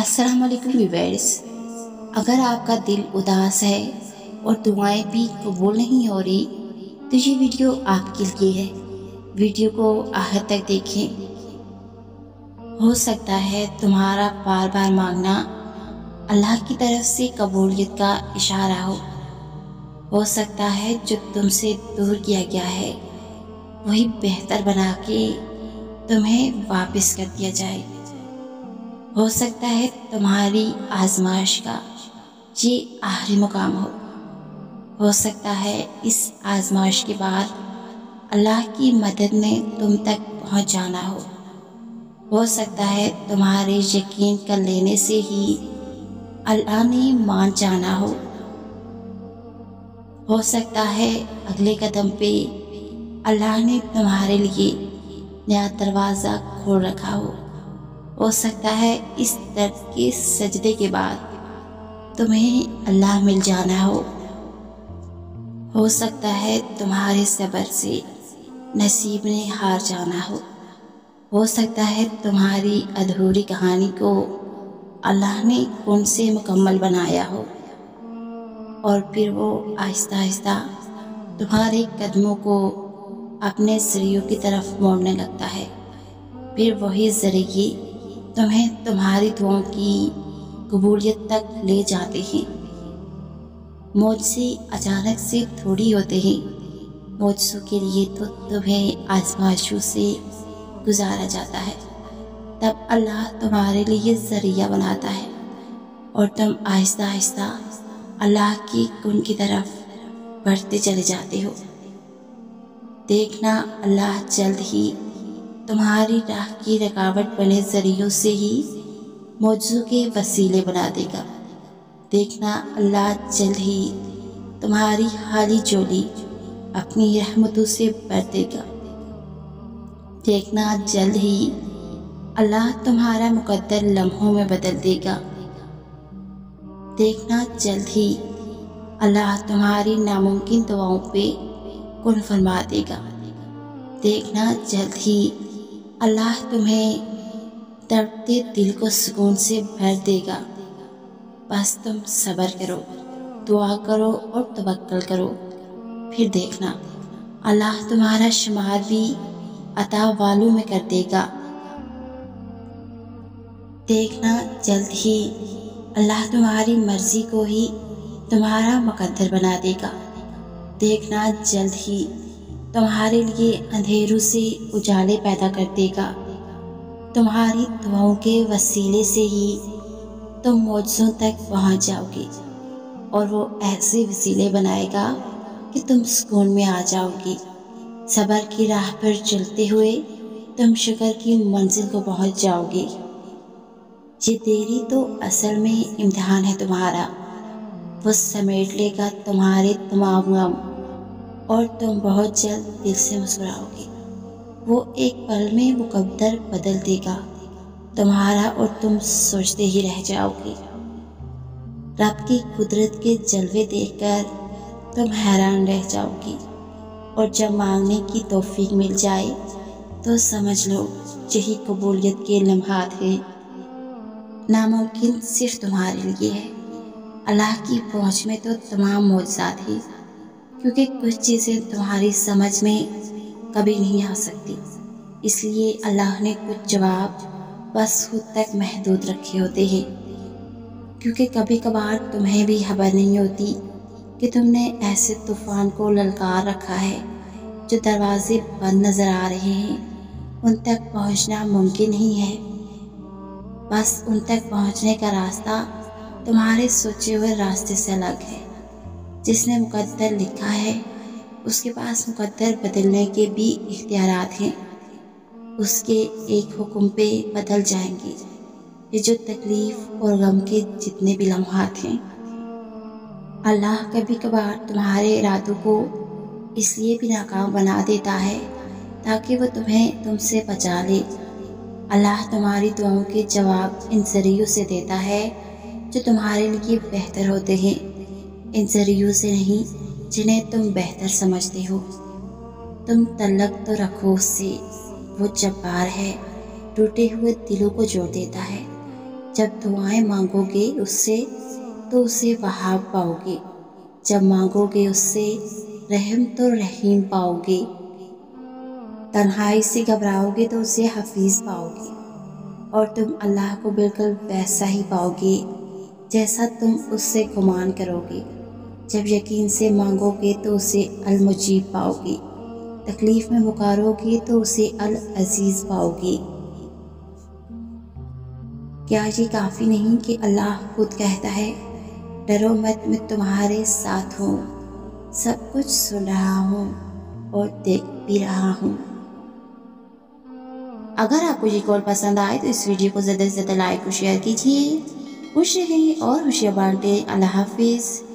अस्सलाम वालेकुम अगर आपका दिल उदास है और दुआएँ भी कबूल नहीं हो रही तो ये वीडियो आपके लिए है। वीडियो को आखिर तक देखें। हो सकता है तुम्हारा बार बार मांगना अल्लाह की तरफ़ से कबूलियत का इशारा हो। हो सकता है जो तुमसे दूर किया गया है, वही बेहतर बना के तुम्हें वापस कर दिया जाए। हो सकता है तुम्हारी आजमाइश का ये आखिरी मुकाम हो। हो सकता है इस आजमाइश के बाद अल्लाह की मदद में तुम तक पहुँच जाना हो। हो सकता है तुम्हारे यकीन कर लेने से ही अल्लाह ने मान जाना हो। हो सकता है अगले कदम पे अल्लाह ने तुम्हारे लिए नया दरवाज़ा खोल रखा हो। हो सकता है इस दर्द के सजदे के बाद तुम्हें अल्लाह मिल जाना हो। हो सकता है तुम्हारे सबर से नसीब ने हार जाना हो। हो सकता है तुम्हारी अधूरी कहानी को अल्लाह ने कौन से मुकम्मल बनाया हो और फिर वो आहिस्ता आहिस्ता तुम्हारे कदमों को अपने जरियों की तरफ़ मोड़ने लगता है। फिर वही ज़रिए तुम्हें तुम्हारी दुआओं की कबूलियत तक ले जाते हैं। मुझसे अचानक से थोड़ी होते हैं। मौजों के लिए तो तुम्हें आजमाइशों से गुजारा जाता है। तब अल्लाह तुम्हारे लिए ज़रिया बनाता है और तुम आहिस्ता आहिस्ता अल्लाह की कुन की तरफ़ बढ़ते चले जाते हो। देखना अल्लाह जल्द ही तुम्हारी राह की रकावट बने जरियों से ही मौजू के वसीले बना देगा। देखना अल्लाह जल्द ही तुम्हारी हाली जोली अपनी रहमतों से भर देगा। देखना जल्द ही अल्लाह तुम्हारा मुकद्दर लम्हों में बदल देगा। देखना जल्द ही अल्लाह तुम्हारी नामुमकिन दुआओं पे कुन फरमा देगा। देखना जल्द ही अल्लाह तुम्हें तड़पते दिल को सुकून से भर देगा। बस तुम सब्र करो, दुआ करो और तवक्ल करो। फिर देखना, अल्लाह तुम्हारा शुमार भी अता वालों में कर देगा। देखना जल्द ही अल्लाह तुम्हारी मर्ज़ी को ही तुम्हारा मुकद्दर बना देगा। देखना जल्द ही तुम्हारे लिए अंधेरों से उजाले पैदा कर देगा। तुम्हारी दुआओं के वसीले से ही तुम मौजों तक पहुँच जाओगे और वो ऐसे वसीले बनाएगा कि तुम सुकून में आ जाओगे। सबर की राह पर चलते हुए तुम शुक्र की मंजिल को पहुँच जाओगे। ये देरी तो असल में इम्तहान है तुम्हारा। वो समेट लेगा तुम्हारे तमाम गम। और तुम बहुत जल्द दिल से मुस्कुराओगे। वो एक पल में मुकद्दर बदल देगा। तुम्हारा और तुम सोचते ही रह जाओगे। रब की कुदरत के जलवे देखकर तुम हैरान रह जाओगी। और जब मांगने की तोफीक मिल जाए तो समझ लो, यही कबूलियत के लम्हात है। नामुमकिन सिर्फ़ तुम्हारे लिए है। अल्लाह की पहुँच में तो तमाम मौजात हैं। क्योंकि कुछ चीज़ें तुम्हारी समझ में कभी नहीं आ सकती। इसलिए अल्लाह ने कुछ जवाब बस खुद तक महदूद रखे होते हैं। क्योंकि कभी कभार तुम्हें भी खबर नहीं होती कि तुमने ऐसे तूफ़ान को ललकार रखा है, जो दरवाजे बंद नज़र आ रहे हैं। उन तक पहुँचना मुमकिन ही है। बस उन तक पहुँचने का रास्ता तुम्हारे सोचे हुए रास्ते से अलग है। जिसने मुकद्दर लिखा है, उसके पास मुकद्दर बदलने के भी इख्तियार हैं। उसके एक हुक्म पे बदल जाएँगे, ये जो तकलीफ़ और गम के जितने भी लम्हात हैं। अल्लाह कभी कभार तुम्हारे इरादों को इसलिए भी नाकाम बना देता है, ताकि वो तुम्हें तुमसे बचा ले। अल्लाह तुम्हारी दुआओं के जवाब इन जरियों से देता है, जो तुम्हारे लिए बेहतर होते हैं। इन जरियों से नहीं, जिन्हें तुम बेहतर समझते हो। तुम तलक तो रखो उससे, वो जब्बार है, टूटे हुए दिलों को जोड़ देता है। जब दुआएँ मांगोगे उससे तो उसे वहाब पाओगे। जब मांगोगे उससे, रहम तो रहीम पाओगे। तन्हाई से घबराओगे तो उसे हफीज़ पाओगे। और तुम अल्लाह को बिल्कुल वैसा ही पाओगे, जैसा तुम उससे गुमान करोगे। जब यकीन से मांगोगे तो उसे अलमुजीब पाओगे। तकलीफ़ में पुकारोगे तो उसे अल अज़ीज़ पाओगे। क्या ये काफ़ी नहीं कि अल्लाह खुद कहता है, डरो मत, मैं तुम्हारे साथ हूँ। सब कुछ सुन रहा हूँ और देख भी रहा हूँ। अगर आपको ये कॉल पसंद आए तो इस वीडियो को ज़्यादा से ज़्यादा लाइक और शेयर कीजिए। खुश रहें और खुशियाँ बांटें। अल्लाह हाफिज़।